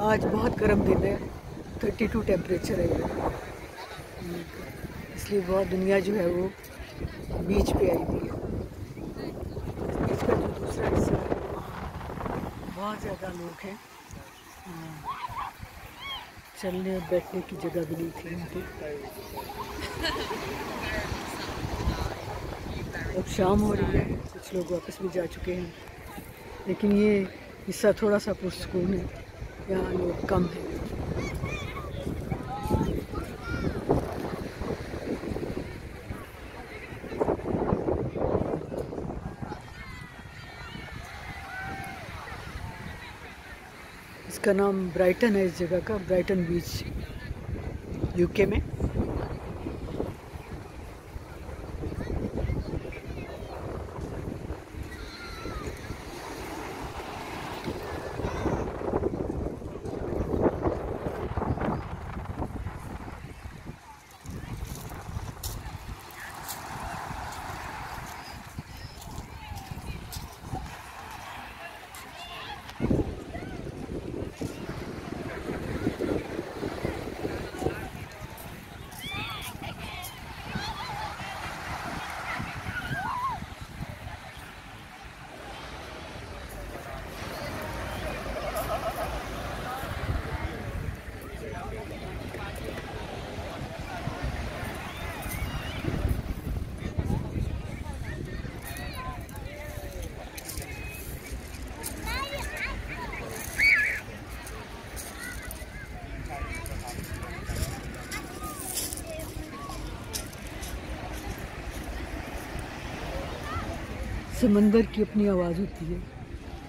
आज बहुत गर्म दिन है। थर्टी टू टेम्परेचर है इसलिए बहुत दुनिया जो है वो बीच पे आई हुई है। बीच का जो दूसरा हिस्सा है, बहुत ज़्यादा लोग हैं। हाँ। चलने और बैठने की जगह भी नहीं थी उनकी। अब शाम हो रही है, कुछ लोग वापस भी जा चुके हैं। लेकिन ये हिस्सा थोड़ा सा पुरस्कून है। यहाँ लोग कम है। इसका नाम ब्राइटन है इस जगह का, ब्राइटन बीच, यूके में। समंदर की अपनी आवाज़ होती है।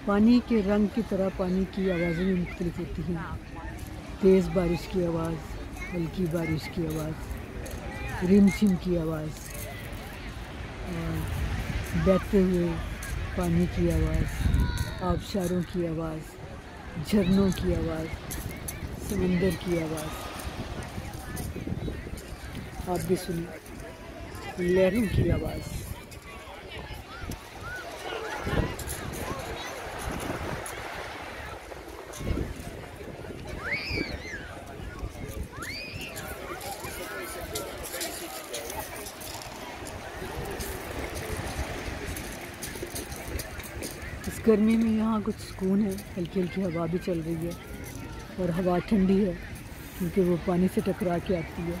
पानी के रंग की तरह पानी की आवाज़ें भी मुख्तलिफ़ होती हैं। तेज़ बारिश की आवाज़, हल्की बारिश की आवाज़ रिम छिम की आवाज़ बहते हुए पानी की आवाज़, आबशारों की आवाज़, झरनों की आवाज़, समंदर की आवाज़। आप भी सुनिए। लहरों की आवाज़। गर्मी में यहाँ कुछ सुकून है हल्की हल्की हवा भी चल रही है और हवा ठंडी है, क्योंकि वो पानी से टकरा के आती है।